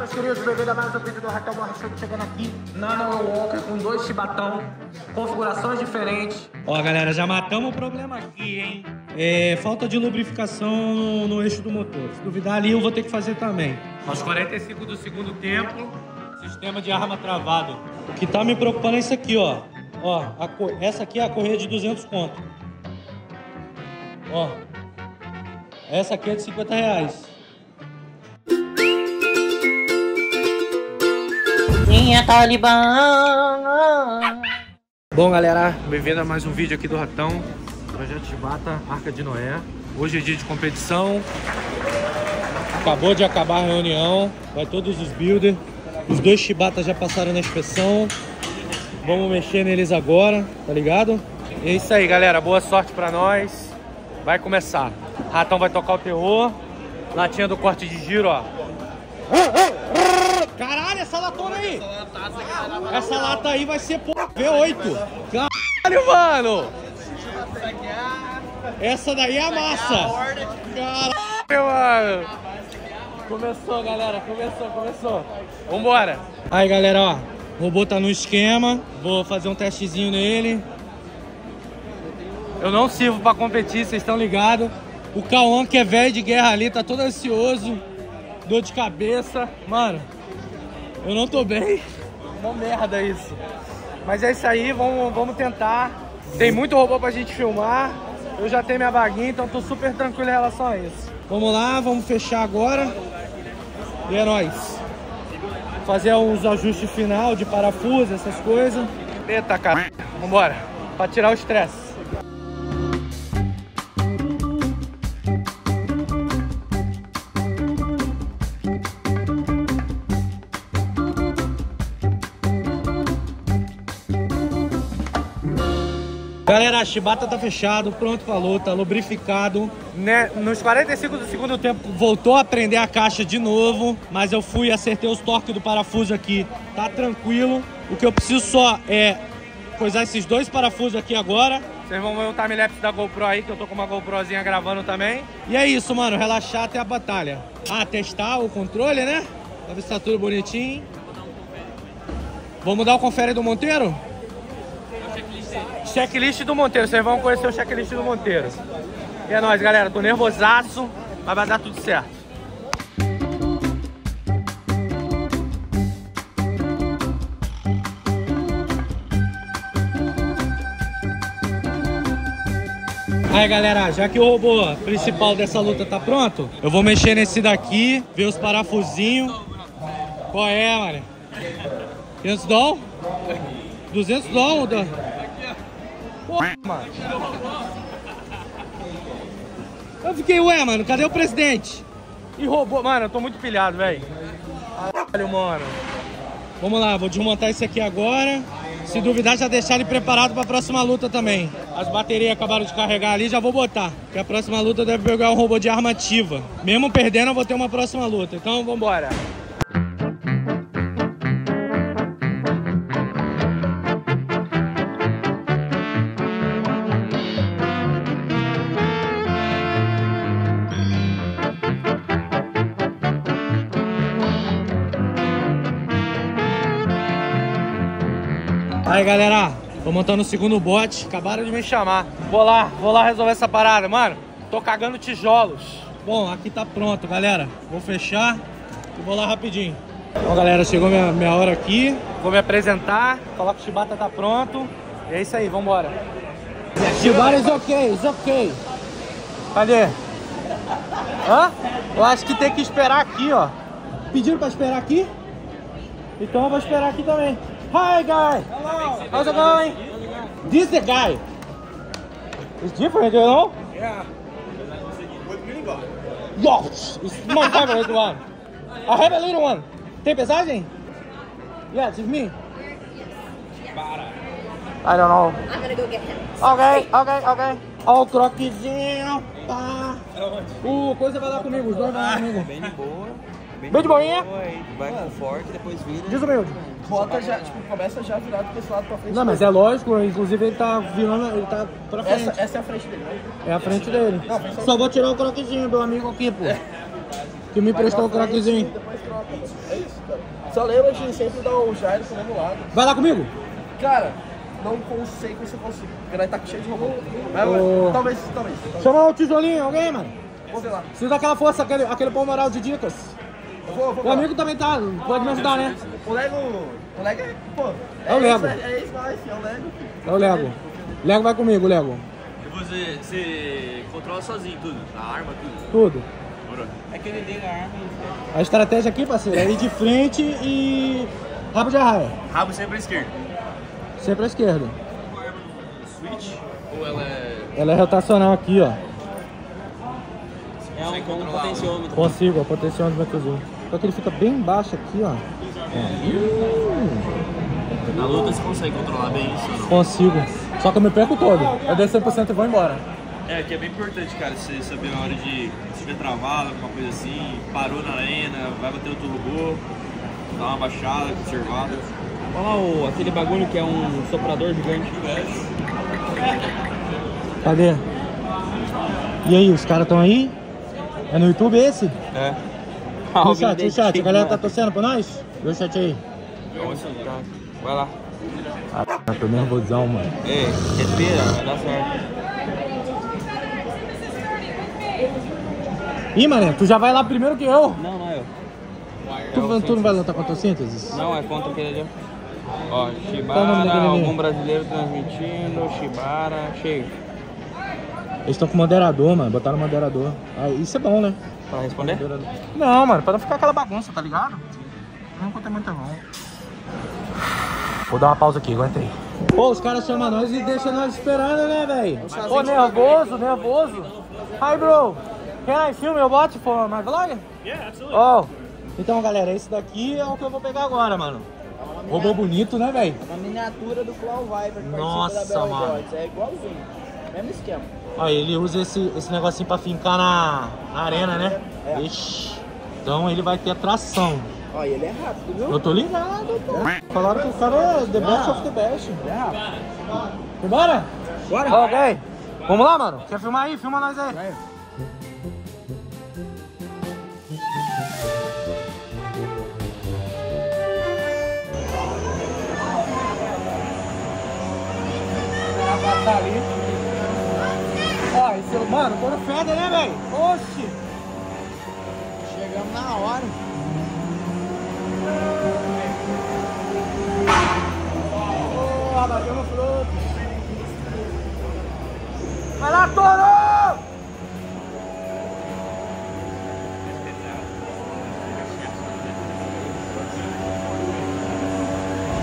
meus queridos, bem-vindo a mais um vídeo do Raquel Morrison chegando aqui na No Walker com dois chibatão, configurações diferentes. Ó, galera, já matamos o problema aqui, hein? É, falta de lubrificação no, no eixo do motor. Se duvidar ali, eu vou ter que fazer também. Aos 45 do segundo tempo, sistema de arma travado. O que tá me preocupando é isso aqui, ó. Ó, essa aqui é a correia de 200 conto. Ó, essa aqui é de 50 reais. Talibã? Bom, galera, bem-vindo a mais um vídeo aqui do Ratão. Projeto Chibata, Arca de Noé. Hoje é dia de competição. Acabou de acabar a reunião. Vai todos os builders. Os dois chibatas já passaram na inspeção. Vamos mexer neles agora, tá ligado? É isso aí, galera. Boa sorte pra nós. Vai começar. Ratão vai tocar o terror. Latinha do corte de giro, ó. Caralho, essa latona aí! Essa lata aí vai ser pô, V8. Caralho, mano! Essa daí é a massa. Caralho, mano! Começou, galera. Começou, começou. Vambora. Aí, galera, ó. O robô tá no esquema. Vou fazer um testezinho nele. Eu não sirvo pra competir, vocês estão ligados. O Cauã, que é velho de guerra ali, tá todo ansioso. Dor de cabeça. Mano, eu não tô bem. Uma merda isso. Mas é isso aí, vamos, vamos tentar. Tem muito robô pra gente filmar. Eu já tenho minha baguinha, então tô super tranquilo em relação a isso. Vamos lá, vamos fechar agora. E é nóis. Fazer uns ajustes final de parafuso, essas coisas. Eita, cara. Vambora. Pra tirar o estresse. Galera, a chibata tá fechado, pronto falou, tá lubrificado. Né? Nos 45 do segundo tempo voltou a prender a caixa de novo, mas eu fui e acertei os torques do parafuso aqui. Tá tranquilo. O que eu preciso só é coisar esses dois parafusos aqui agora. Vocês vão ver o timelapse da GoPro aí, que eu tô com uma GoProzinha gravando também. E é isso, mano, relaxar até a batalha. Ah, testar o controle, né? Pra ver se tá tudo bonitinho. Vamos dar o confere do Monteiro? Checklist do Monteiro, vocês vão conhecer o checklist do Monteiro. E é nóis, galera. Tô nervosaço, mas vai dar tudo certo. Aí galera, já que o robô principal dessa luta tá pronto, eu vou mexer nesse daqui, ver os parafusinhos. Qual é, mano? 500 dólares? 200 dólares? Porra, mano. Eu fiquei, ué, mano, cadê o presidente? E roubou. Mano, eu tô muito pilhado, velho. Caralho, mano. Vamos lá, vou desmontar esse aqui agora. Se duvidar, já deixar ele preparado pra próxima luta também. As baterias acabaram de carregar ali, já vou botar. Porque a próxima luta deve pegar um robô de arma ativa. Mesmo perdendo, eu vou ter uma próxima luta. Então, vambora. Aí galera, tô montando o segundo bote. Acabaram de me chamar. Vou lá, vou lá resolver essa parada, mano. Tô cagando tijolos. Bom, aqui tá pronto, galera. Vou fechar e vou lá rapidinho. Bom, galera, chegou minha, minha hora aqui. Vou me apresentar. Falar que o Chibata tá pronto. E é isso aí, vambora. Chibata is ok, is ok. Cadê? Hã? Eu acho que tem que esperar aqui, ó. Pediram pra esperar aqui? Então eu vou esperar aqui também. Hi guy. Hello. How's it going? This is the guy. It's different, you know? Yeah. What mini bar? Yes, it's my favorite one. I have a little one. Tem pesagem? Yeah, it's me. I don't know. I'm gonna go get him. Ok, ok, ok. Ó o croquezinho. Pá. O coisa vai lá comigo, os dois vão lá comigo. Bem de boa. Bem de boinha? vai com forte, depois vira. Desumilde. Bota já, tipo, começa já virado pra esse lado pra frente. Não, mas é lógico, inclusive ele tá virando, ele tá pra frente. Essa, essa é a frente dele, né? É a frente dele. Só vou tirar o croquezinho do amigo aqui, pô. que me vai prestou o troca. É isso, cara. Só lembra de sempre dar o gyro pro mesmo lado. Vai lá comigo? Cara, não sei se você consegue. Porque tá cheio de robô. Mas, Ô. Talvez, talvez. talvez. Chama o tijolinho, alguém, mano. Vamos ver lá. Preciso daquela força, aquele, aquele pão moral de dicas. Eu vou, eu vou O amigo também tá, pode me ajudar, né? O Lego. O Lego é. Pô. É o Lego. Isso, é, é isso, nós, é o Lego. É o Lego. Lego vai comigo, Lego. E você, você controla sozinho tudo? A arma, tudo? Tudo. É que ele liga a arma e A estratégia aqui, parceiro, é ir de frente e rabo de arraia. Rabo sempre à esquerda. Sempre à esquerda. Switch? Ou ela é. Ela é rotacional aqui, ó. É um, com um potenciômetro. Consigo, ó, potenciômetro metrozinho. Só que ele fica bem embaixo aqui, ó. Na luta você consegue controlar bem isso ou não? Consigo. Só que eu me perco todo. Eu dei 100% e vou embora. É, que é bem importante, cara, você saber na hora de se estiver travado, alguma coisa assim, parou na arena, vai bater outro robô, dá uma baixada, conservada. Olha lá o, aquele bagulho que é um soprador gigante. Cadê? E aí, os caras estão aí? É no YouTube esse? É. No chat, no chat. A galera tá torcendo pra nós? Vê o chat aí. Vai lá. Ah, tô nervosão, mano. Ei, respira, vai dar certo. Ih, mané, tu já vai lá primeiro que eu. Não, não é eu. Tu, tu não vai lutar contra a síntese? Não, é contra aquele ali. Ó, o Shibara, algum brasileiro transmitindo, Shibara, cheio. Eles estão com moderador, mano. Botaram moderador. Ah, isso é bom, né? Pra responder? Não, mano, pra não ficar aquela bagunça, tá ligado? Não contei muito não. Vou dar uma pausa aqui, aguenta aí. Pô, os caras chamam nós e deixam nós esperando, né, velho? Pô, nervoso, nervoso. Hi, bro. Can I film your bot for my vlog? Yeah, absolutely. Oh. Então, galera, esse daqui é o que eu vou pegar agora, mano. Robô bonito, né, velho? Uma miniatura do Claw Viper Nossa, mano. É igualzinho. Mesmo esquema. Ó, ele usa esse, esse negocinho pra fincar na, na arena, né? É. Ixi. Então ele vai ter tração. Ó, e ele é rápido, viu? Eu tô ligado, pô. Falaram que o cara é the best of the best. Ele é rápido. Bora? Bora. Ok. Vamos lá, mano. Quer filmar aí? Filma nós aí. Vai. Passar ali. Ó, esse, mano, couro né, velho? Oxi. Chegamos na hora. Porra, bateu no fruto. Vai lá, touro!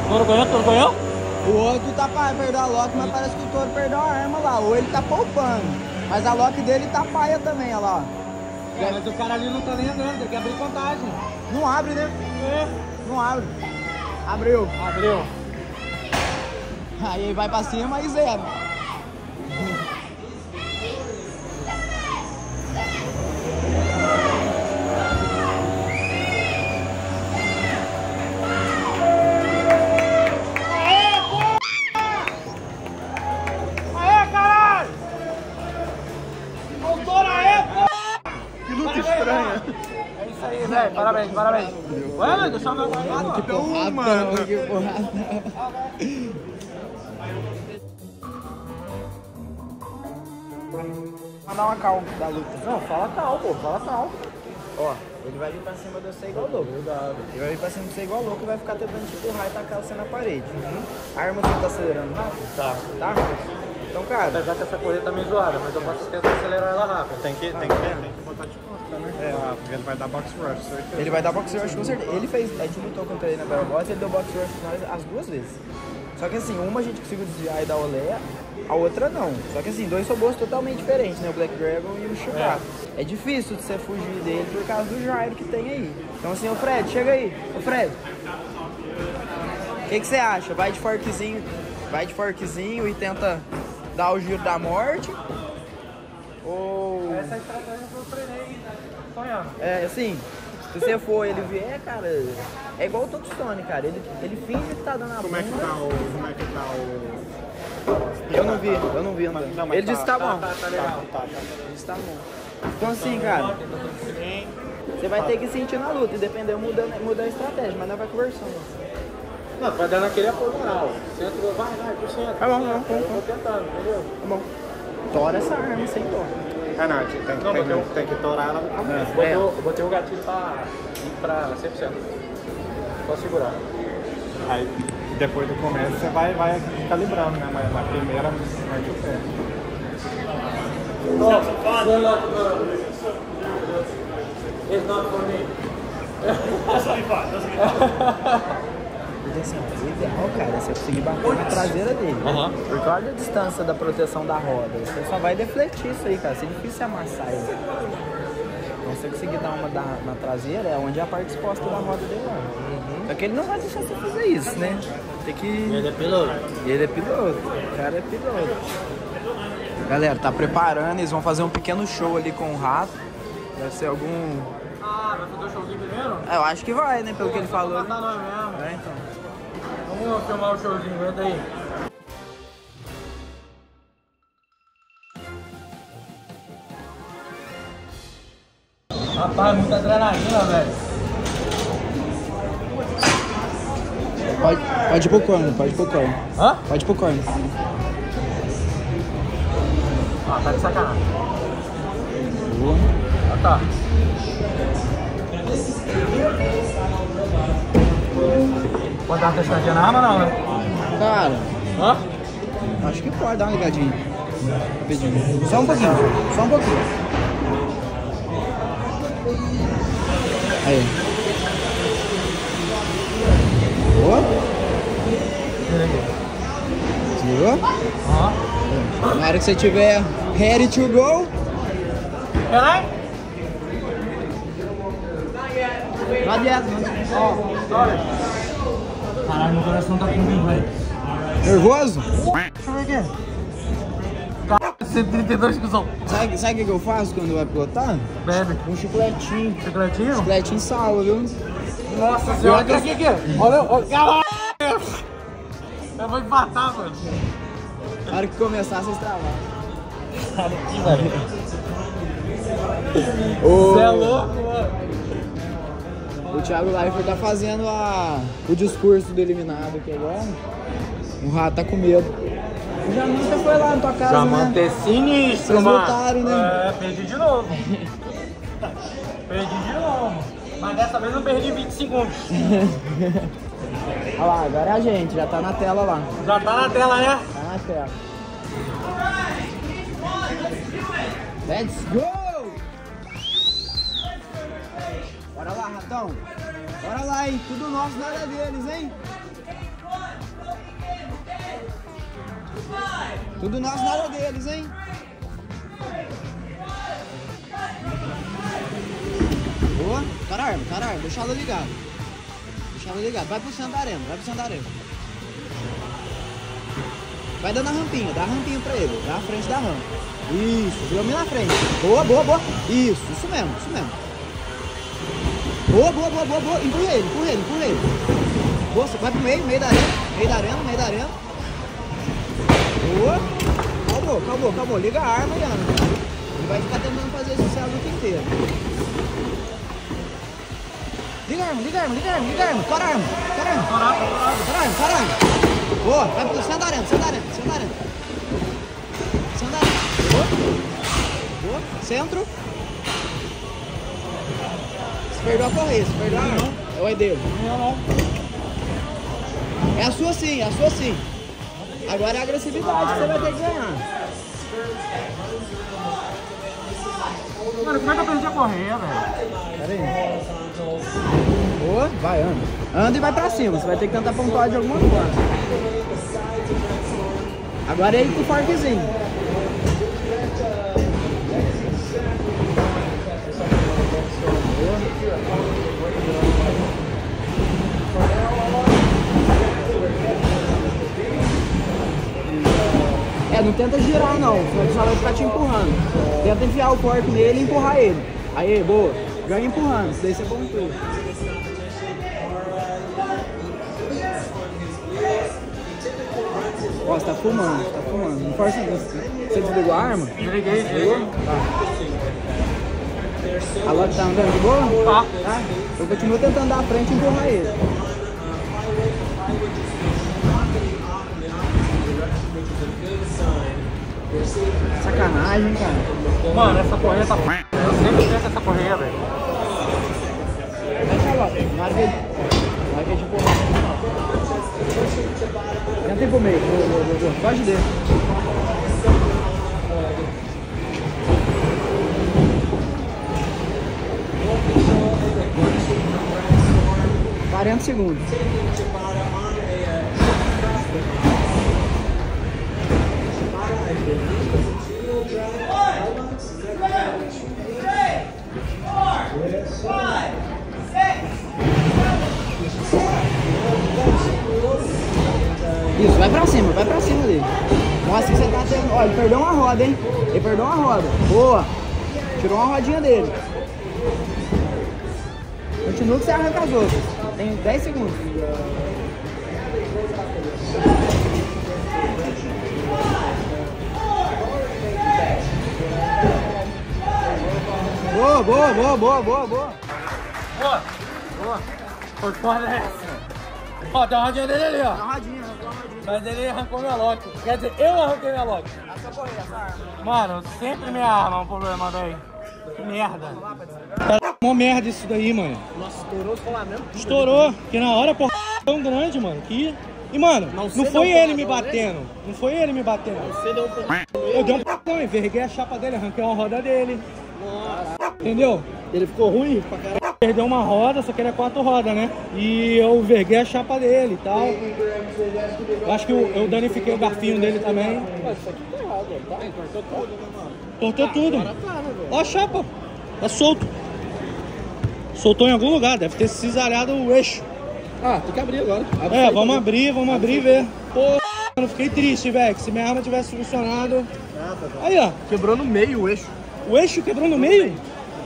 Touro ganhou? Touro ganhou? O outro tá pra perder a Loki, mas parece que o touro perdeu a arma lá. Ou ele tá poupando. Mas a Loki dele tá paia também, olha lá. É, mas o cara ali não tá nem andando, tem que abrir contagem. Não abre, né? É. Não abre. Abriu. Abriu. Aí vai pra cima e zero. Parabéns, parabéns. Ué, velho, deixa eu ver aí, Que porrada, mano. Que porrada. Mandar uma calma da luta. Não, fala calma, pô. Fala calma. Ó, ele vai vir pra cima de você igual louco. Ele vai vir pra cima de você igual louco e vai ficar tentando te empurrar e tacar você na parede. A arma você tá acelerando rápido? Tá. Tá? Então, cara, Apesar que essa corrida tá meio zoada, mas eu posso tentar acelerar ela rápido. Tem que, tem que, tem que botar de né? É, porque ele vai dar box rush, certeza. ele vai dar box rush com certeza. Ele fez, a gente lutou contra ele na Battle Boss ele deu box rush nós as duas vezes. Só que assim, uma a gente conseguiu desviar e dar olé, a outra não. Só que assim, dois robôs totalmente diferentes, né? O Black Dragon e o Chewbacca. É. difícil de você fugir dele por causa do gyro que tem aí. Então assim, ô Fred, chega aí. Ô Fred. O que que você acha? Vai de forkzinho, vai de forkzinho e tenta dar o giro da morte? Ou... Essa é a estratégia sonhando. É, assim, se você for ele vier, cara, é igual o Toxstone, cara. Ele, ele finge que tá dando a Como é que tá o. Como é que tá o. Eu não vi, eu não vi andando. Não, mas ele disse que tá bom. Tá, tá, tá, tá. Ele disse que tá bom. Então assim, cara, Você vai ter que sentir na luta e depender, muda, muda a estratégia, mas não vai conversando. Não, vai dar naquele apoio moral. Centro, vai, vai, pro centro. Tá bom, não, Eu vou tentando, entendeu? Tá bom. Tora essa arma sem dó. Ah, não, tem, tem, Não, tem, tem que torar ela no começo. Botei, o- eu botei o gatilho pra ir pra 100%. Só segurar. Aí depois do começo você vai, vai calibrando, né? Mas na primeira vai de pé. It's not for me. Porque assim, ó, o ideal, cara, é você conseguir bater na traseira dele. Porque olha a distância da proteção da roda. Você só vai defletir isso aí, cara. Isso é difícil amassar ele. Então você conseguir dar uma da- na traseira é onde é a parte exposta da roda dele lá. Só que ele não vai deixar você fazer isso, né? Tem que. Ele é piloto. Ele é piloto. O cara é piloto. Galera, tá preparando, eles vão fazer um pequeno show ali com o rato. Deve ser algum. Ah, vai fazer o showzinho primeiro? É, eu acho que vai, né? Pelo que ele falou. Tá nós mesmo. É, então. Vamos filmar o showzinho, aguenta aí. Rapaz, muita adrenalina, velho. Pode, pode ir pro corno, pode ir pro corno. Hã? Pode ir pro corno. Ah, tá de sacanagem. Ah, tá. Pode dar uma testadinha na arma, não, né? Cara, Hã? acho que pode dar uma ligadinha. Rapidinho. Só um pouquinho, só um pouquinho. Aí. Boa? Viu? Ó. Na hora que você tiver ready to go, Peraí. não adianta. não adianta. Caralho, meu coração tá comigo, velho. Nervoso? Deixa eu ver aqui. Caralho, 132 cuzão. Sabe, sabe o que que eu faço quando vai pilotar? Bebe. Um chicletinho. Chicletinho? Chicletinho salva, viu? Nossa senhora, aqui, aqui, aqui. Olha, olha. Caralho. Eu vou empatar, mano. Na hora que começar, vocês travam. Cara, aqui, velho. Você é louco, mano. O Thiago Leifert tá fazendo a, o discurso do eliminado aqui agora. O rato tá com medo. O Jamanta foi lá na tua casa, né? é sinistro, Vocês mano. voltaram, né? É, perdi de novo. perdi de novo. Mas dessa vez eu perdi 20 segundos. Olha lá, agora é a gente, já tá na tela lá. Já tá na tela, né? Tá na tela. Let's go! Bora lá, ratão. Bora lá, hein? Tudo nosso, nada deles, hein? Tudo nosso, nada deles, hein? Boa. Cara a arma, cara a arma. Deixa ela ligada. Deixa ela ligada. Vai pro centro da arena, vai pro centro da arena. Vai dando a rampinha, dá a rampinha pra ele. Dá a frente da rampa. Isso, viu na frente. Boa, boa, boa. Isso, isso mesmo, isso mesmo. Boa, boa, boa, boa, boa. Empurra ele, empurra ele, empurra ele. Boa, vai pro meio, meio da arena, meio da arena, meio da arena. Boa. Acabou, acabou, acabou. Liga a arma e anda. Ele vai ficar tentando fazer isso a luta inteira. Liga a arma, liga a arma, liga a arma, liga a arma. Tora a arma, tora a arma. Tora a arma, tora a arma. Boa, vai pro centro da arena, centro da arena, centro da arena. Centro da arena. Boa. Boa. Centro. Perdeu a você perdeu a mão. É o dele. É a sua sim, é a sua sim. Agora é a agressividade que você vai ter que ganhar. Mano, como é que eu perdi a correia, velho? Pera aí. Boa, vai, anda. Anda e vai pra cima. Você vai ter que tentar pontuar de alguma forma. Agora é ir pro parquezinho. É, não tenta girar não, senão ele só vai ficar te empurrando. Tenta enfiar o corpo nele e empurrar ele. Aí, boa. Ganha empurrando, isso daí você pontua. Ó, você tá fumando, tá fumando. Não força isso. Você desligou a arma? Desliguei, desliguei. A Loki tá andando de boa? Tá. tá. Eu continuo tentando dar a frente e empurrar ele. Sacanagem, cara. Mano, essa correia tá... Eu sempre tento essa correia, velho. Deixa lá, Loki. Na hora que ele... Na hora que empurrar. Tenta ir pro meio. Vou, vou, vou. Pode dentro. 40 segundos. Isso, vai pra cima, vai pra cima dele. Nossa, você tá tendo. Olha, ele perdeu uma roda, hein? Ele perdeu uma roda. Boa! Tirou uma rodinha dele. Continua que você arranca as outras. Tem 10 segundos. Boa, boa, boa, boa, boa, boa. Boa! Boa! Foi foda essa. Ó, tem uma rodinha dele ali, ó. Uma rodinha, arrancou uma rodinha. Mas ele arrancou minha lock. Quer dizer, eu arranquei minha lock. Essa correia, essa arma. Mano, sempre minha arma é um problema, velho. Que merda. Tá uma merda isso daí, mano. Nossa, estourou os rolamentos. Estourou. Porque na hora, porra, tão grande, mano, que... E, mano, não, você foi ele me porradão batendo. Não foi ele me batendo. Você deu um. Eu dei um p***ão, enverguei a chapa dele, arranquei uma roda dele. Entendeu? Ele ficou ruim pra caralho. Perdeu uma roda, só que ele é quatro rodas, né? E eu verguei a chapa dele e tal. Eu acho que eu, eu danifiquei o garfinho dele também. Tortou tudo. Ó a chapa. Tá solto. Soltou em algum lugar, deve ter cisalhado o eixo. Ah, tem que abrir agora. É, vamos abrir, vamos abrir e ver. Pô, eu fiquei triste, velho. que Se minha arma tivesse funcionado. Aí, ó. Quebrou no meio o eixo. O eixo quebrou no meio?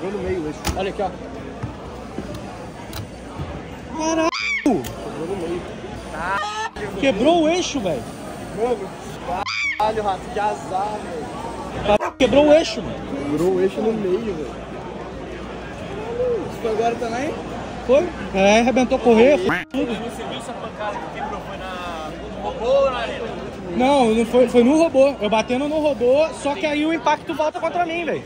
Quebrou no meio o eixo. Olha aqui, ó. Caralho! Quebrou o eixo, velho. Caralho, rato, que azar, velho. Quebrou o eixo, mano. Quebrou o eixo no meio, velho. Isso agora também? Foi? É, arrebentou correr, foi tudo. Você viu essa pancada que quebrou? Foi na, no robô ou na arena? Não, não foi, foi no robô. Eu batendo no robô, só que aí o impacto volta contra mim, velho.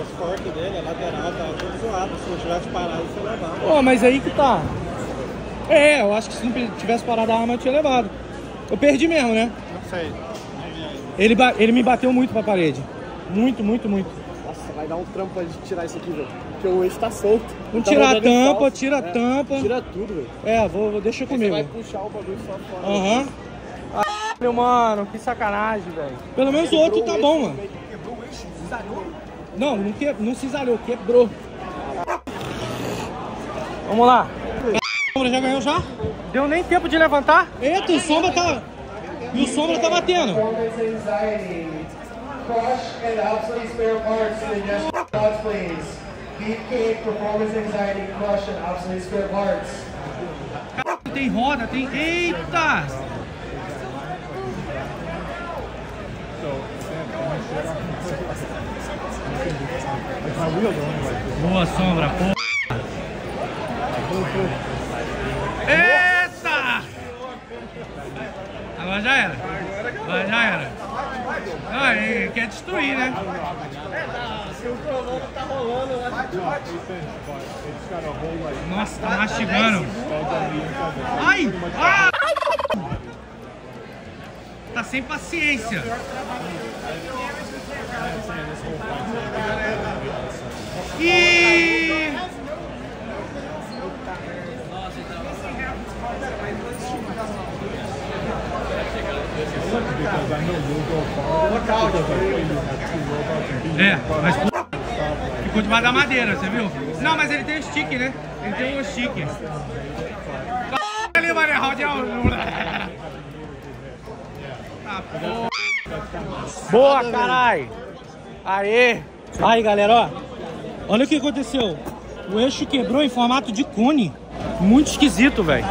Os cortes dele, a lateral, tava tudo zoado. Se não tivesse parado, você levava. Pô, mas aí que tá. É, eu acho que se não tivesse parado a arma, eu tinha levado. Eu perdi mesmo, né? Não sei. Ele, ele me bateu muito pra parede. Muito, muito, muito. Nossa, vai dar um trampo pra gente tirar isso aqui, velho. Porque o eixo tá solto. Vamos Tá tirar a tampa, tira a É, tampa. Tira tudo, velho. É, vou, vou deixa Aí Você comigo. vai puxar o bagulho só fora. Aham. Meu mano, que sacanagem, velho. Pelo menos o outro tá bom, mano. Não, não, que, não cisalhou, quebrou. Vamos lá. Sombra já ganhou já? Deu nem tempo de levantar? Eita, o sombra tá. E o sombra tá batendo. Tem roda, tem. Eita! Boa sombra, porra. Eita! Agora já era. Agora já era. Ah, ele quer destruir, né? Nossa, tá mastigando. Ai! Ah! Tá sem paciência. E É, mas ficou debaixo da madeira, você viu? Não, mas ele tem o stick, né? Ele tem o stick. Ali, Maria. Tá, porra. Boa, carai! Aê! Aí, galera, ó. Olha o que aconteceu. O eixo quebrou em formato de cone. Muito esquisito, velho.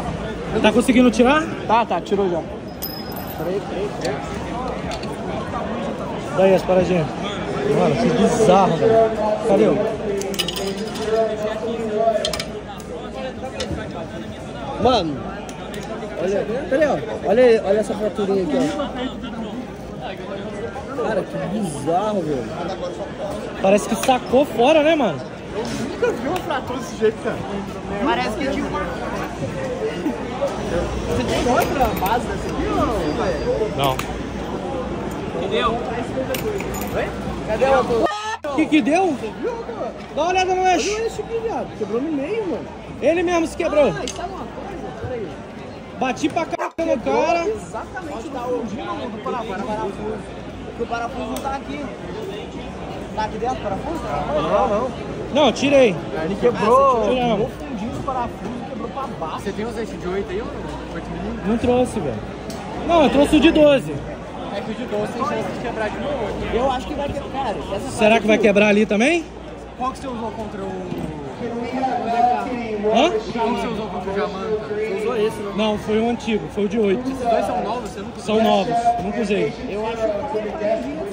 Tá conseguindo tirar? Tá, tá, tirou já. Peraí, peraí. Daí as paradinhas. Mano, que bizarro, velho. Cadê o? Mano, olha, peraí. Olha, olha essa fraturinha aqui, ó. Cara, que bizarro, velho. Parece que sacou fora, né, mano? Eu nunca vi uma fratura desse jeito, cara. Parece que é tipo... Você tem outra base dessa aqui ou não? Não. Cadê a outra? O que que deu? Dá uma olhada no eixo. Olha esse aqui, viado. Quebrou no meio, mano. Ele mesmo se quebrou. Ah, e sabe uma coisa? Peraí. Bati pra caramba no cara. Exatamente da ondinha do parafuso. Porque o parafuso não tá aqui. Tá aqui dentro o parafuso? Não, não. Não, tirei. Ele quebrou Tiramos. no fundinho do parafuso Você tem uns eixos de 8 aí ou não? 8 milímetros? Não trouxe, velho. Não, eu trouxe o de 12. É que o de 12 tem chance de quebrar de novo. Eu acho que vai quebrar. Cara, essa Será que vai quebrar ali também? Qual que você usou contra o... Hã? Qual que você usou contra o Jamanta? Você usou esse, né? Não, foi o antigo, foi o de 8. Esses dois são novos, você nunca usou? São novos, nunca usei. Eu acho que é muito.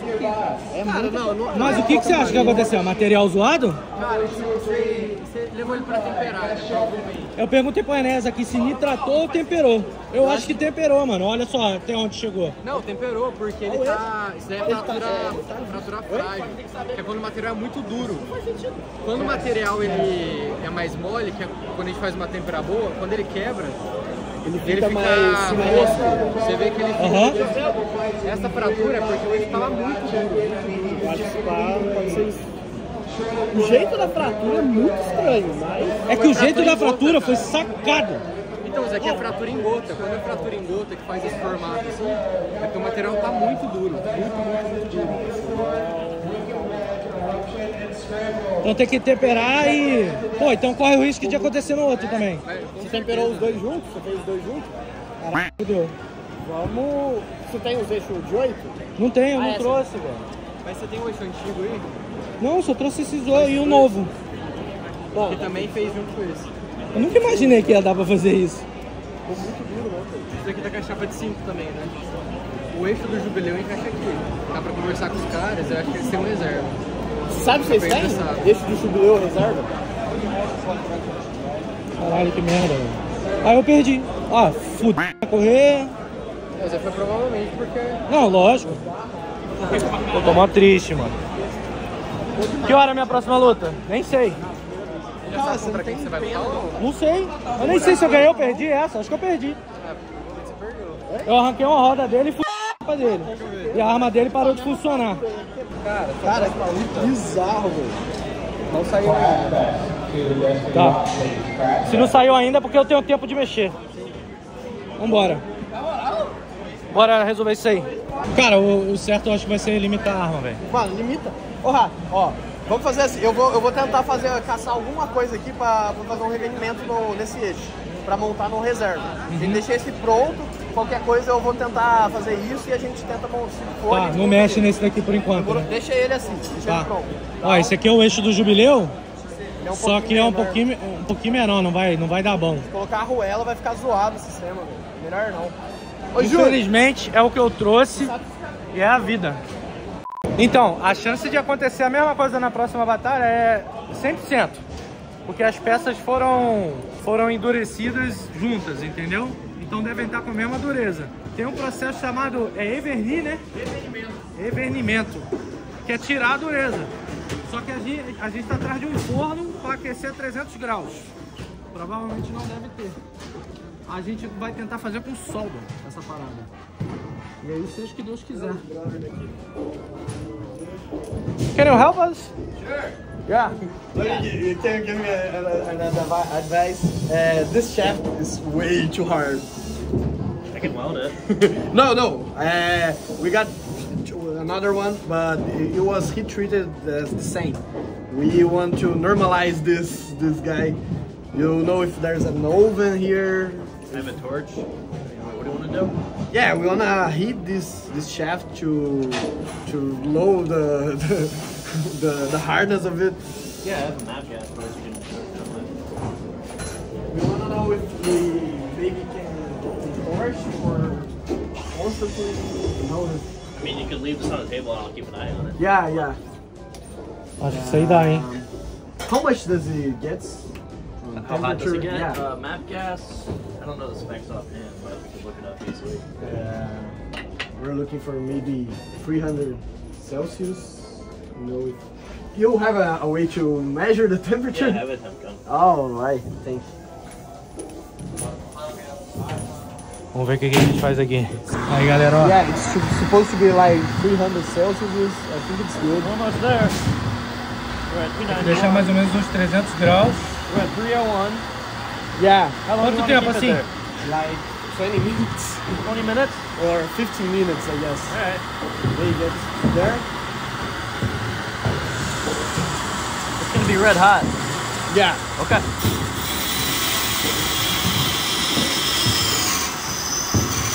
Não, não, Mas o que, que você acha que aconteceu? Material zoado? Cara, você, você, levou ele pra temperar, provavelmente. Eu perguntei pro Enéas aqui se nitratou ou temperou. Eu acho que temperou, mano. Olha só até onde chegou. Não, temperou, porque ele tá. Isso daí é fratura, fratura frágil. Que é quando o material é muito duro. Quando o material ele é mais mole, que é quando a gente faz uma tempera boa, quando ele quebra, Ele ele fica fica mais. Você vê que ele fica. Aham. Essa fratura é porque ele tava muito duro. Eu acho que pá, pode ser isso. O jeito da fratura é muito estranho, mas. É que o jeito da fratura foi sacado. Então, isso aqui é fratura em gota. Quando é fratura em gota que faz esse formato assim, é porque o material tá muito duro. Muito, muito, muito duro. Então tem que temperar e. Pô, então corre o risco de acontecer no outro também. Você temperou os dois juntos? Você fez os dois juntos? Fudeu. Vamos. Você tem os eixos de 8? Não eu Ah, não essa- trouxe, velho. Mas você tem um eixo antigo aí, Não, só trouxe esses dois e o novo. Bom, que também fez junto com esse. Eu nunca imaginei que ia dar pra fazer isso. Isso daqui tá com a chapa de 5 também, né? O eixo do jubileu encaixa aqui. Dá pra conversar com os caras, eu acho que eles têm um reserva. sabe o que vocês têm? Eixo de jubileu reserva? Caralho, que merda, velho. Aí eu perdi. Ah, fudeu a correr. Mas foi provavelmente porque. Não, lógico. Eu tô mó triste, mano. Que hora é a minha próxima luta? Nem sei. Já sabe contra quem você vai lutar ou não? Não sei. Eu nem sei se eu ganhei ou perdi essa. Acho que eu perdi. Você perdeu. Eu arranquei uma roda dele e fui a dele. E a arma dele parou de funcionar. Cara, que bizarro, velho. Não saiu ainda. Tá. Se não saiu ainda é porque eu tenho tempo de mexer. Vambora. Bora resolver isso aí. Cara, o, o certo eu acho que vai ser limitar a arma, velho. Mano, limita. Ô, Rafa, ó. Vamos fazer assim. Eu vou, eu vou tentar fazer, caçar alguma coisa aqui pra, pra fazer um revenimento no, nesse eixo. Pra montar no reserva. Uhum. E deixar esse pronto. Qualquer coisa eu vou tentar fazer isso e a gente tenta montar. Se for, Tá, não mexe ele. nesse daqui por enquanto, né? Deixa ele assim. Deixa Tá. ele pronto. Ó, esse aqui é o eixo do jubileu, É um só que é um menor. pouquinho, um pouquinho menor, não vai, não vai dar bom. Se colocar a arruela vai ficar zoado o sistema, velho. Melhor não. Ô, Júlio. Infelizmente é o que eu trouxe e é a vida. Então, a chance de acontecer a mesma coisa na próxima batalha é 100%. Porque as peças foram, foram endurecidas juntas, entendeu? Então devem estar com a mesma dureza. Tem um processo chamado é evernir, né? Evernimento. Evernimento. Que é tirar a dureza. Só que a gente a está atrás de um forno para aquecer a 300 graus. Provavelmente não deve ter. A gente vai tentar fazer com solda essa parada. E aí seja o que Deus quiser. Can you help us? Sure. Yeah. You can give me a, a, an advi- advice. Uh, this shaft is way too hard. I can weld it. No, no. Uh, we got another one, but it, it was heat treated as the same. We want to normalize this this guy. You know if there's an oven here. I have a torch. What do you want to do? Yeah, we wanna heat this this shaft to to low the the, the, the hardness of it. Yeah, I have a map gas torch. You can We wanna know if we maybe can torch or constantly. You know, I mean, you could leave this on the table and I'll keep an eye on it. yeah, yeah. Acho que isso aí dá, hein? How much does it get? How hot does it temperature. get? Yeah. Uh, map gas. I don't know the specs offhand, but we can look it up easily. Uh, we're looking for maybe 300 Celsius. You know, if you have a, a way to measure the temperature. Yeah, I have a temp gun. Oh, right. Thank you. Vamos ver o que, que a gente faz aqui. Aí, galera, ó. Yeah, it's supposed to be like 300 Celsius. I think it's good. Almost there. We're at 391. Deixar mais ou menos uns 300 graus. We're 301. Yeah, How long do you wanna keep it there? like 20 minutes 20 minutes? or 15 minutes, I guess. Alright. They get there. It's gonna be red hot. Yeah. Okay.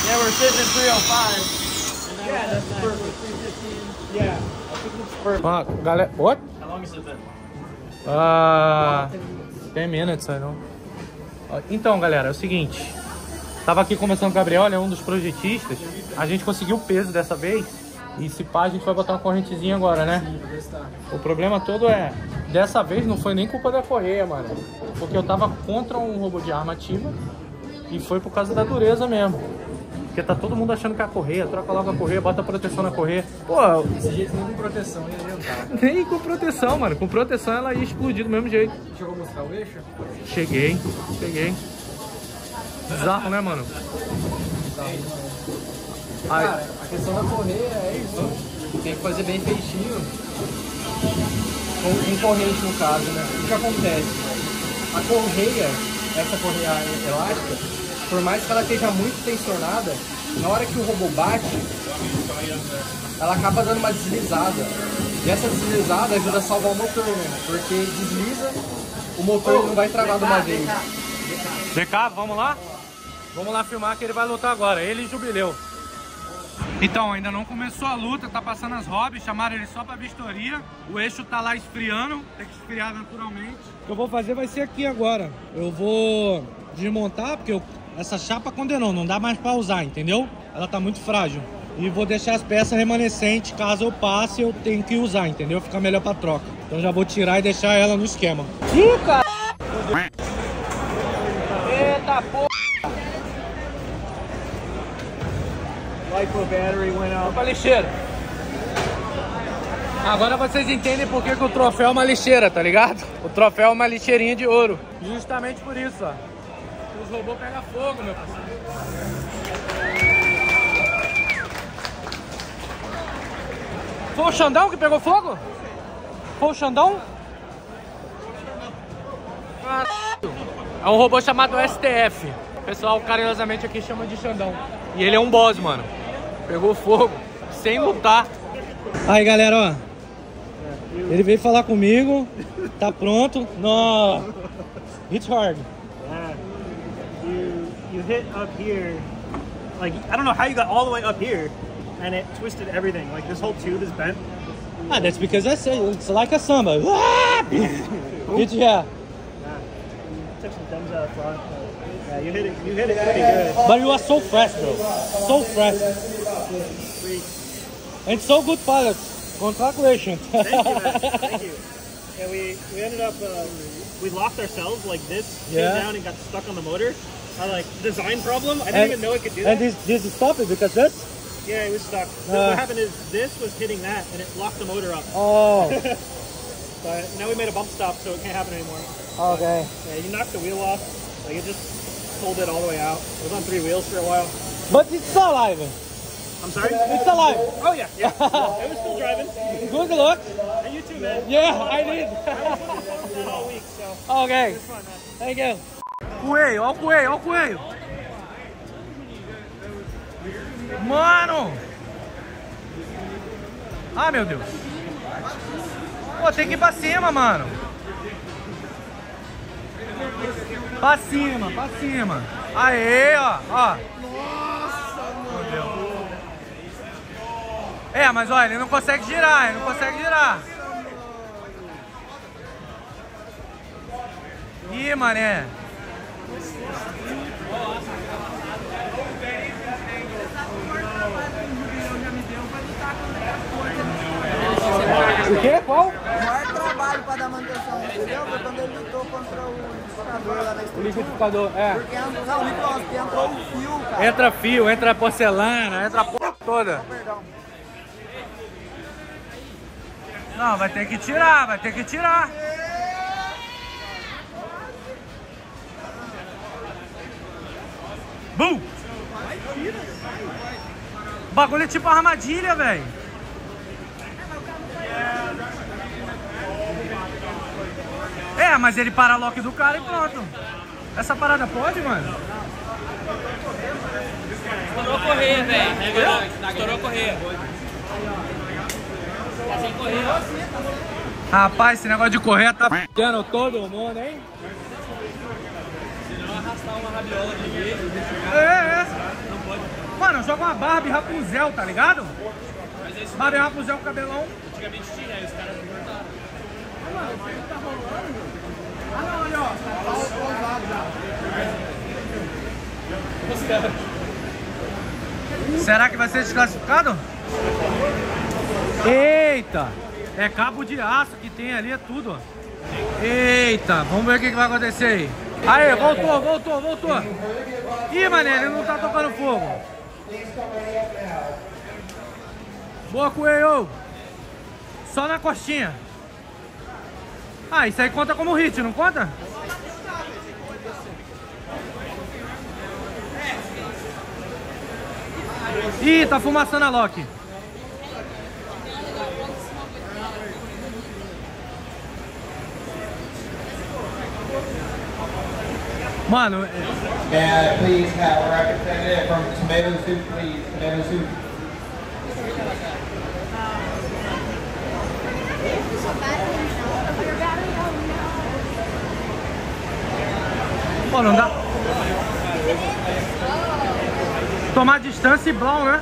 Yeah, we're sitting at 305. Yeah, that's perfect. 315. Yeah. Ó, galera. What? How long has it been? Ah. 10 minutes, I know. Então, galera, é o seguinte. Tava aqui conversando com o Gabriel, ele é um dos projetistas. A gente conseguiu o peso dessa vez. E se pá, a gente vai botar uma correntezinha agora, né? O problema todo é. Dessa vez não foi nem culpa da correia, mano. Porque eu tava contra um robô de arma ativa. E foi por causa da dureza mesmo. Porque tá todo mundo achando que é a correia, troca logo a correia, bota proteção na correia. Pô, Desse jeito nem com proteção ia adiantar. nem com proteção, mano. Com proteção ela ia explodir do mesmo jeito. Chegou a mostrar o eixo? Cheguei, cheguei. Bizarro, né, mano? Cara, a questão da correia é isso. Tem que fazer bem feitinho. Com, com corrente no caso, né? O que acontece? A correia, essa correia elástica, por mais que ela esteja muito tensionada, na hora que o robô bate, ela acaba dando uma deslizada. E essa deslizada ajuda a salvar o motor, né? Porque desliza, o motor não vai travar de uma vez. DK, vamos lá? Vamos lá filmar que ele vai lutar agora, ele e Jubileu. Então, ainda não começou a luta, tá passando as hobbies, chamaram ele só pra vistoria. O eixo tá lá esfriando, tem que esfriar naturalmente. O que eu vou fazer vai ser aqui agora. Eu vou desmontar, porque eu- essa chapa condenou, não dá mais pra usar, entendeu? Ela tá muito frágil. E vou deixar as peças remanescentes, caso eu passe, eu tenho que usar, entendeu? Fica melhor pra troca. Então já vou tirar e deixar ela no esquema. Ih, cara! Eita porra! Lipo battery went out. Opa, lixeira. Agora vocês entendem por que, que o troféu é uma lixeira, tá ligado? O troféu é uma lixeirinha de ouro. Justamente por isso, ó. Os robôs pegam fogo, meu parceiro. Foi o Xandão que pegou fogo? Foi o Xandão? Ah, É um robô chamado STF. O pessoal carinhosamente aqui chama de Xandão. E ele é um boss, mano. Pegou fogo, sem lutar. Aí, galera, ó. Ele veio falar comigo. Tá pronto. No. It's hard. You you hit up here like i don't know how you got all the way up here and it twisted everything like this whole tube is bent Ah, that's because I say it's like a samba. It's, yeah. took some thumbs out front yeah you hit it you hit it pretty good But you are so fresh, bro. So fresh. And so good pilot. Congratulations. thank you man thank you yeah we we ended up uh, we locked ourselves like this Yeah. came down and got stuck on the motor I like design problem I didn't And- even know it could do that And this this is stop it because that's yeah it was stuck Uh. what happened is this was hitting that and it locked the motor up oh but now we made a bump stop so it can't happen anymore okay. Yeah, you knocked the wheel off. Like it just pulled it all the way out. It was on three wheels for a while. But it's still alive. I'm sorry. It's still alive. Oh yeah, yeah. it was still driving. Good luck. And you too, man. Yeah, I did. all week, so okay. fun, man. Thank you. Coelho, ó o coelho, ó o coelho. Mano! Ah, meu Deus. Pô, tem que ir pra cima, mano. Pra cima, pra cima. Aê, ó, ó. Deus. É, mas olha, ele não consegue girar, ele não consegue girar. Ih, mané. O quê? Qual? O maior trabalho pra dar manutenção no pneu foi quando ele lutou contra o ditador amplificador. É. Porque é um micro-ondas, porque entrou o fio, cara. Entra fio, entra porcelana, entra a porra toda. Não, vai ter que tirar, vai ter que tirar. Bum! O bagulho é tipo armadilha, velho. É, mas ele para a lock do cara e pronto. Essa parada pode, mano? Estourou a correia, velho. Estourou a correia. Tá sem correia. Rapaz, esse negócio de correr tá f***ando todo mundo, hein? Não arrastar uma rabiola de jeito, É, é. Mano, joga uma Barbie Rapunzel, tá ligado? Barbie Rapunzel com cabelão. antigamente tinha, aí os caras cortaram. Ah, não, olha, ó. Será que vai ser desclassificado? Eita! É cabo de aço que tem ali, é tudo, ó. Eita, vamos ver o que, que vai acontecer aí. Aí, voltou, voltou, voltou. Ih, mané, ele não tá tocando fogo. Boa, Coelho. Só na costinha. Ah, isso aí conta como hit, não conta? Ih, tá fumaçando a Loki. Mano, é- May I please have a representative from Tomato Soup, please? Tomato Soup. pô, não dá. Tomar distância e blow, né?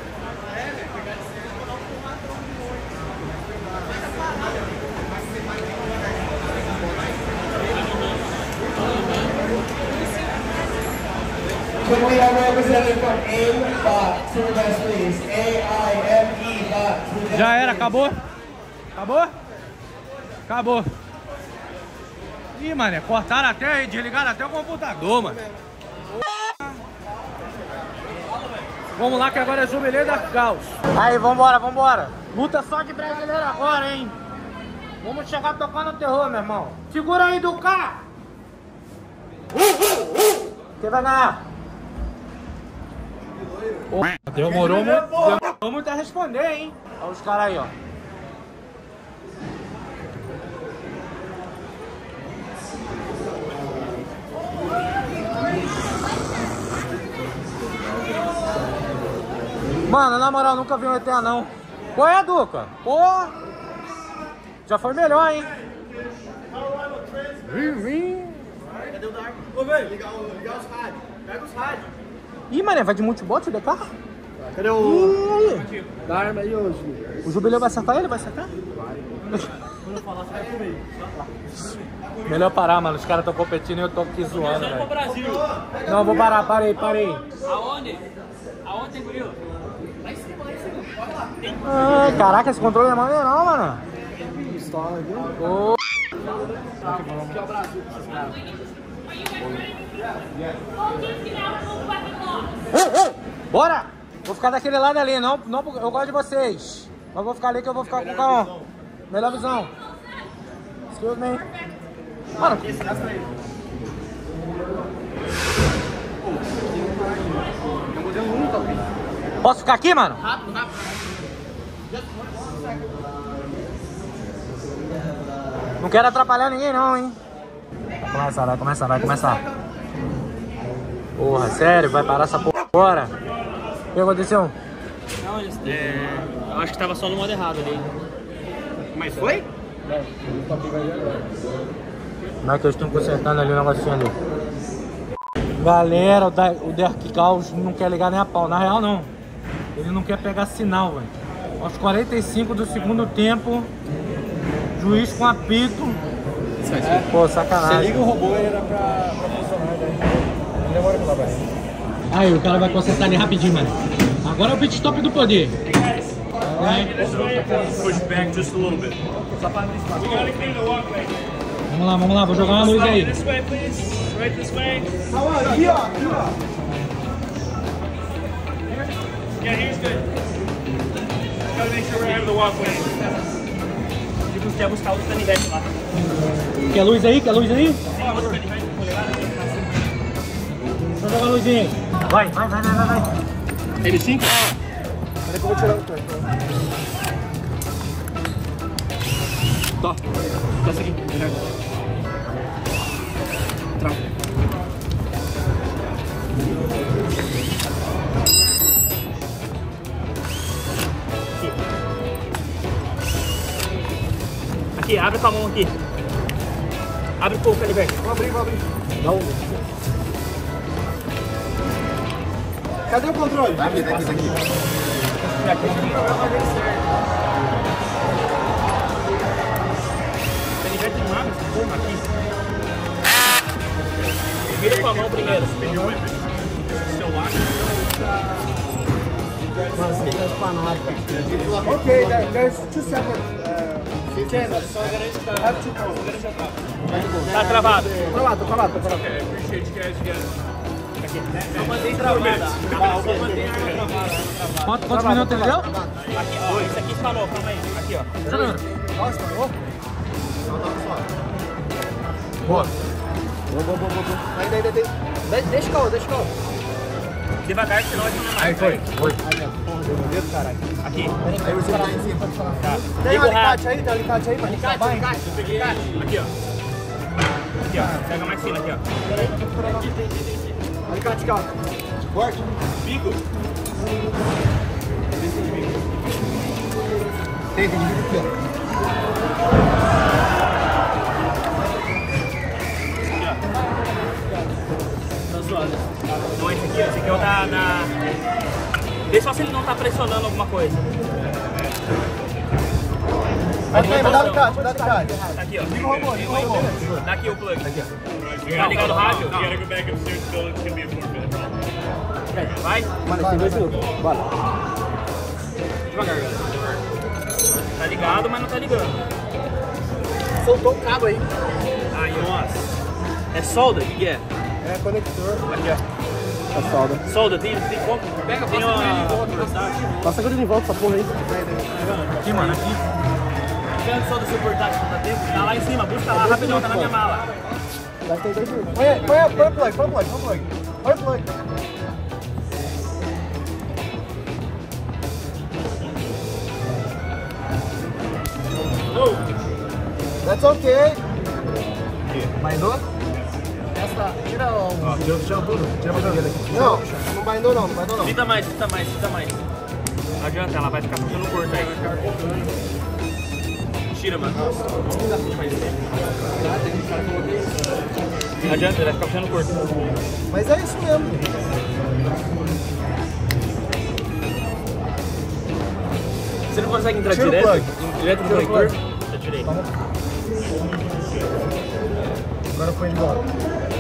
Can we have representative from AIM Bot to the desk, please? A-I-M-E desk, Já era, acabou? Acabou? Acabou. Ih, mané, cortaram até, desligaram até o computador, mano. Vamos lá que agora é Jubileu da Caos. Aí, vambora, vambora. Luta só de brasileiro agora, hein? Vamos chegar tocando terror, meu irmão. Segura aí do carro. Quem vai ganhar? Demorou muito, demorou muito a responder, hein? Olha os caras aí, ó. Mano, na moral, nunca vi um ET não. Qual é, Duca? Pô! Já foi melhor, hein? Cadê o Dark? Ô, velho, ligar os rádios. Pega os rádios. Ih, mané, vai de multibot de carro? Cadê o... Ih, Da arma aí hoje? o Jubileu vai acertar ele? Vai acertar? Melhor parar, mano. Os caras estão competindo e eu tô aqui zoando, velho. Brasil. Não, vou parar. Parei, parei. Aonde? Aonde tem gorila? Ai, caraca, esse controle não é maneiro não, mano. Pistola, viu? Ô. Ei, ei, Bora! Vou ficar daquele lado ali, não, não, eu gosto de vocês. Mas vou ficar ali que eu vou ficar com o carro. Melhor visão. Excuse me. Mano, posso ficar aqui, mano? Não quero atrapalhar ninguém não, hein? Vai começar, vai começar, vai começar. Porra, sério? Vai parar essa porra agora? O que aconteceu? Não, eles, é, eu acho que tava só no modo errado ali. Mas foi? Como é que eles estão consertando ali o negocinho ali? Galera, o, da, o Caos não quer ligar nem a pau. Na real, não. Ele não quer pegar sinal, velho. Aos 45 do segundo tempo, juiz com apito. Pô, sacanagem. Você liga o robô e era pra, pra funcionar, né? Não demora pra lá. Aí, o cara vai consertar ali rapidinho, mano. Agora é o pit stop do poder. Push back just a little bit. Vamos lá, vamos lá, vou jogar uma luz aí. Aqui, ó, aqui, ó. Yeah, here's good. Gotta make sure we're out of the walkway. Tipo, quer buscar outro canivete lá. Quer luz aí? Quer luz aí? Eu jogar a luzinha aí. Vai, vai, vai, vai, vai. vai. M5? Peraí que eu vou tirar o torto. Tó. Essa aqui. Trava. Aqui. Aqui, abre com a mão aqui. Abre o canivete. Vou abrir, vou abrir. Não. Cadê o controle? Daqui, daqui, daqui. Abre, porra, aqui. Vira com a mão primeiro. Okay, there, there's two separate uh, channels. So I have two phones. Tá travado. Travado, travado, travado. Só mantém travada. Só mantém a arma travada. Quanto, quantos minutos ele deu? Aqui, ó. Esse aqui espanou, calma aí. Aqui, ó. Nossa, parou? Boa. Boa, boa, boa, boa. Aí, daí, daí, daí. De- Deixa o calor, deixa o calor. Devagar, senão vai tomar mais. Aí foi. Foi. Caralho. Aqui. Aí você tá em cima. Tem Liga um alicate aí? Tem um alicate aí pra. Eu peguei Aqui, ó. Aqui, ó. Pega mais fino aqui, ó. Alicate, cá. Corte. Bico. Tem, tem aqui, ó. Tá. Não, esse aqui, ó. Esse aqui é o da, da... Vê só se ele não tá pressionando alguma coisa. Vai, vai, dá alicate, dá alicate. Tá aqui, ó. Liga o robô, liga o robô. Dá aqui o plug. Aqui, ó. Tá ligado o rádio? Não. Vai? Mano, tem dois minutos. Bora. Devagar, galera. Tá ligado, mas não tá ligando. Soltou o cabo aí. Ai, nossa. É solda? O que é? É conector. Aqui, ó. Tá solda. Solda, tem, tem como? Pega, tem uma... Passa agora de volta essa porra aí. Aqui, mano, aqui. Quanto solda seu portátil dá tempo? Tá lá em cima, busca lá rapidão, tá na minha mala. Já tem dois minutos. Põe, põe, põe o plug, põe o plug, põe o plug. Põe o plug. That's okay. Baindou? Essa, tira o... tira, tira tudo. Tira a bateria daqui. Não, não baindou não, não baindou não. Fita mais, fita mais, fita mais. Não adianta, ela vai ficar fazendo curto aí. Tira, mano. Não adianta, ele vai ficar puxando curto. Mas é isso mesmo. Você não consegue entrar Tira direto? Direto no conector? plug. Eu tirei. Agora põe de volta.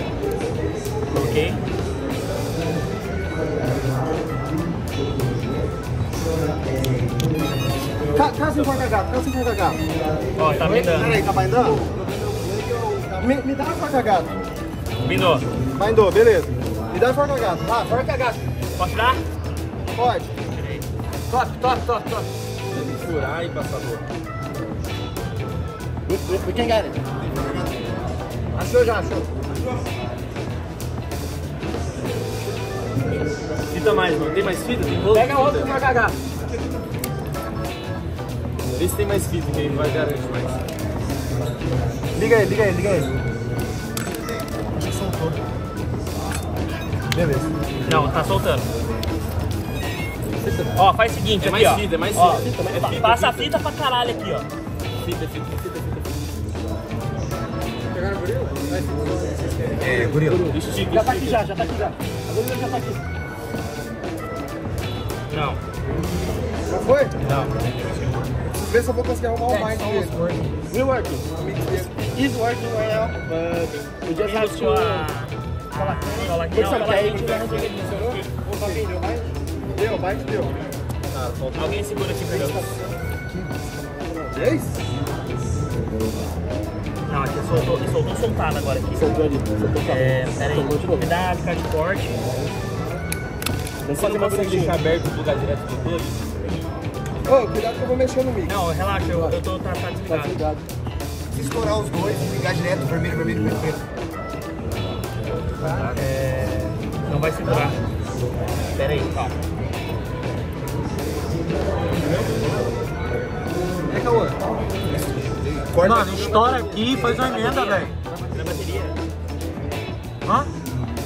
Cá, cá sem faca gato, cá sem faca gato. Ó, tá blindando. Peraí, tá baindando? Me, me dá a faca gato. Blindou. Baindou, beleza. Me dá a faca gato. Ah, faca gato. Posso tirar? Pode. Top, top, top, top. Furar e passador. We, we, we can get it. Achou já, achou. Fita mais, mano. Tem mais fita? Tem? Pega outro pra cagar. Vê se tem mais fita, que aí vai garantir mais. Liga aí, liga aí, liga aí. Que soltou. Beleza. Não, tá soltando. Ó, faz o seguinte, É aqui, mais ó. fita, é mais Ó, fita. É fita, Passa a fita. fita pra caralho aqui, ó. Fita, fita, fita, fita. É, gorila. Estica, Já tá aqui já, já tá aqui já. A gorila já tá aqui. Não. Já foi? Não. Vê se eu vou conseguir arrumar o mic dele. We're working. He's working right now, but we just have Buscou to... a... Cola aqui, não, some cola aqui. Funcionou? Quem deu mais? Deu, mais deu. Alguém segura aqui pra mim. Três? Não, aqui soltou, soltou soltado agora aqui. Soltou ali, soltou É, pera Soltou de aí. novo. Me dá a alicate forte. Vamos fazer uma deixar aberto o lugar direto do plug? Ô, cuidado que eu vou mexer no mic. Não, relaxa, eu, eu tô tá, tá Tá desligado. desligado. Se estourar os dois, ligar direto, vermelho, vermelho, preto. É, não vai segurar. Pera aí, calma. É, Cauã. Mano, estoura aqui e faz uma emenda, velho.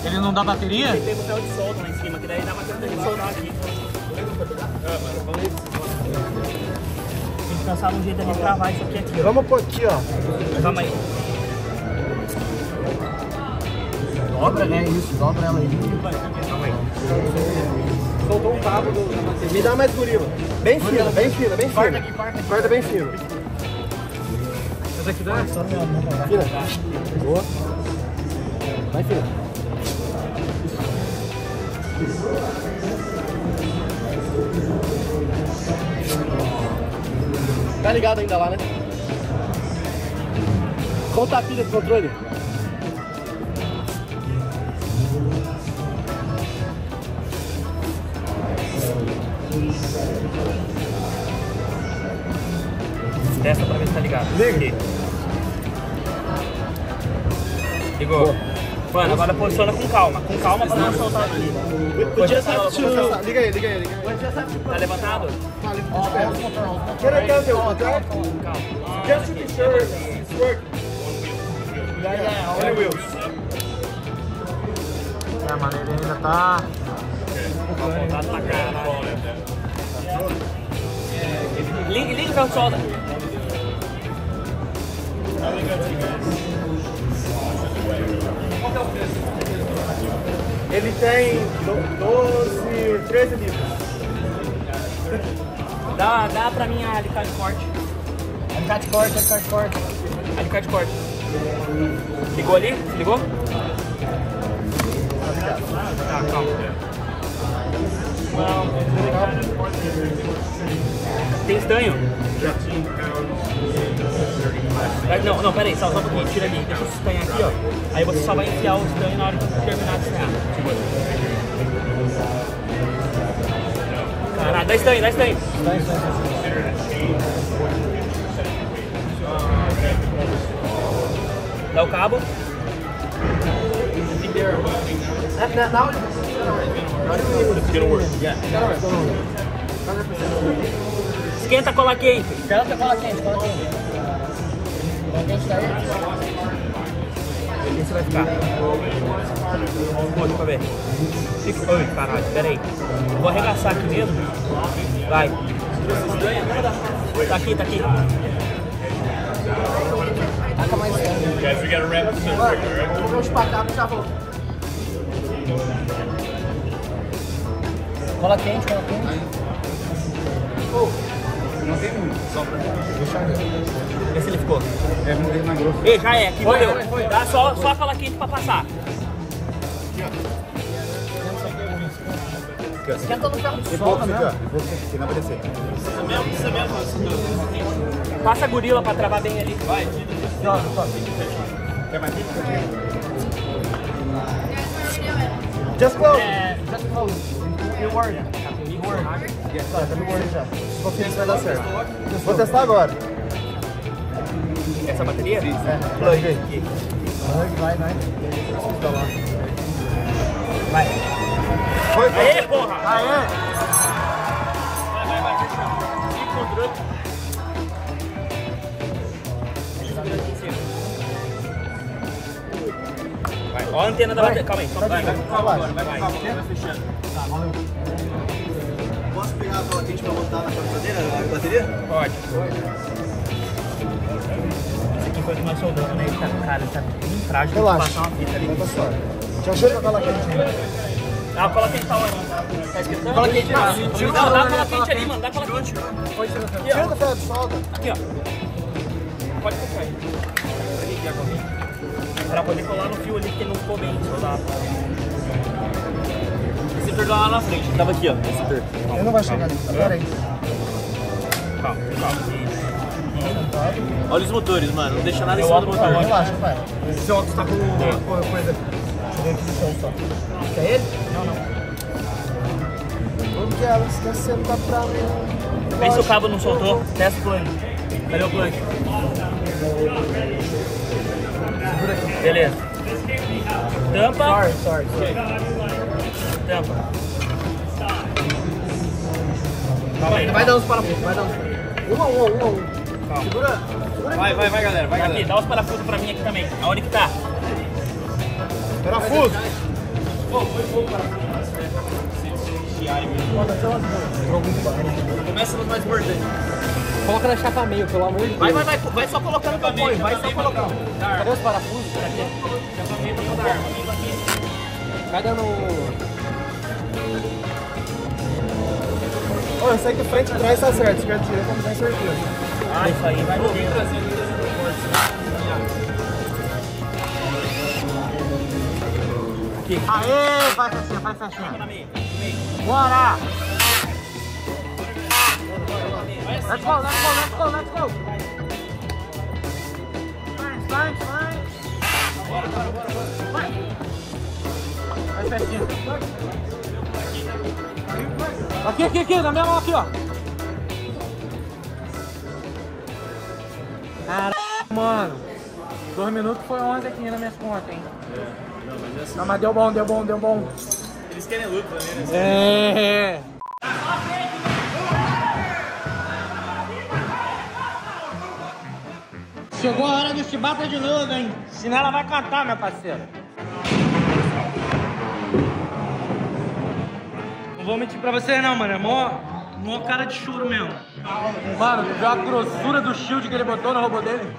Ele não dá bateria? Ele tem papel de solda lá em cima, que daí dá da gente soltar aqui. Tem que pensar num jeito da gente gravar isso aqui aqui, ó. Vamos pôr aqui, ó. Calma aí. Dobra, né? Isso, dobra ela aí. Calma aí. Soltou um cabo do, da bateria. Me dá mais gorila. Bem fina, bem fina, bem fina. Corta bem fino. Essa aqui dá? Fina. Boa. Vai fina. Tá ligado ainda lá, né? Conta a pilha do controle. Testa pra ver se tá ligado. Liga. Ligou. Mano, agora posiciona com calma. Com calma pra não soltar aqui. Podia Posiciona- estar. Liga aí, liga aí, liga aí. Tá levantado? Can I tell you one thing? Calma. Just to be sure it's working. Only wheels. É, mano, ele ainda tá. Apontado pra caralho. Liga, liga o ferro de solda. Ele tem do- 12, 13 litros. Dá, dá pra mim a alicate forte. Alicate forte, alicate forte. Alicate forte. Ligou ali? Ligou? Tá, calma. Tem estanho? Vai- Não, não, pera aí, só, só um pouquinho, tira ali. Deixa esse estanho aqui, ó. Aí você só vai enfiar o estanho na hora que eu terminar de estanhar. Caralho, dá estanho, dá estanho. Dá o cabo. Esquenta a cola quente. Esquenta a cola quente, cola quente. Tá você vai ficar. Pode pra ver. Fica. Oi, caralho, pera aí. Vou arregaçar aqui mesmo. Vai. Tá aqui, tá aqui. Taca mais Guys, we gotta wrap this up alright? Vou ver os já volto. Cola quente, cola quente. Não tem muito, só pra Vê se ele ficou. É, vamos ver mais grosso. Ei, já é, aqui Foi, valeu. foi, foi. Dá só, só a cola quente pra passar. Esquenta no ferro de solda mesmo. Você não vai descer. Passa a gorila pra travar bem ali. Vai. Quer mais? Just close. É, Just close. You. Tá, tá word já. Que vai dar certo. Vou testar agora. essa bateria? É, plug. Vai, vai. Vai. Foi, Aê, porra! Aê! Vai, vai, vai. Controle. Vai, ó a antena da bateria. Calma aí, calma aí. Vai, calma agora, vai, vai. Vai fechando. Posso pegar a cola quente pra botar na cabeçadeira, a bateria? Pode. Esse aqui foi o que nós soldamos, né? Ele tá, cara, ele tá bem frágil. Relaxa. Que passar uma fita ali. Vai passar. Já chega a cola quente. Ah, cola quente tá onde? Tá esquentando? Cola quente, tira. tira, não, dá cola quente ali, mano. Dá cola quente. Aqui, Tira ó. do ferro de solda. Aqui, ó. Pode puxar aí. Pra poder colar no fio ali, porque não ficou bem soldado. Perdão lá na frente. Tava aqui, ó. Esse perdão. Ele não vai chegar ali. Pera aí. Calma, calma. Isso, Olha os motores, mano. Não deixa nada em Eu cima do motor. Relaxa, pai. Esse óculos tá com com coisa. Deixa eu ver aqui no só. É ele? Não, não. Como que ela está sendo capturada? Vê se o cabo não soltou. Testa o plug. Cadê o plug? Beleza. Tampa. Sorry, sorry, sorry. Calma aí. Vai dar uns parafusos, vai dar uns parafusos. Uma, uma, uma, uma. Segura. Vai, vai, vai, galera. Vai, Aqui, galera. dá os parafusos pra mim aqui também. Aonde que tá? Parafuso. Começa nos mais importantes. Coloca na chapa meio, pelo amor de Deus. Vai, vai, vai. Vai só colocando eu ponho. Vai só colocando. Cadê os parafusos? Vai dando. Ô, eu sei que frente e trás tá certo, esquerda e direita não tem certeza. Ah, isso aí vai no Aê, vai Festinha, vai Festinha. Bora! Let's go, let's go, let's go, let's go! Vai, vai, vai! Vai! Vai Festinha. Aqui, aqui, aqui, na minha mão aqui, ó. Caralho, mano. Dois minutos foi 11 aqui nas minhas contas, hein? Não, mas deu bom, deu bom, deu bom. Eles querem luta também, né? É. Chegou a hora do chibata de novo, hein? Senão ela vai cantar, meu parceiro. Não vou mentir pra vocês não, mano. É mó, mó cara de churo mesmo. Mano, tu viu a grossura do shield que ele botou no robô dele?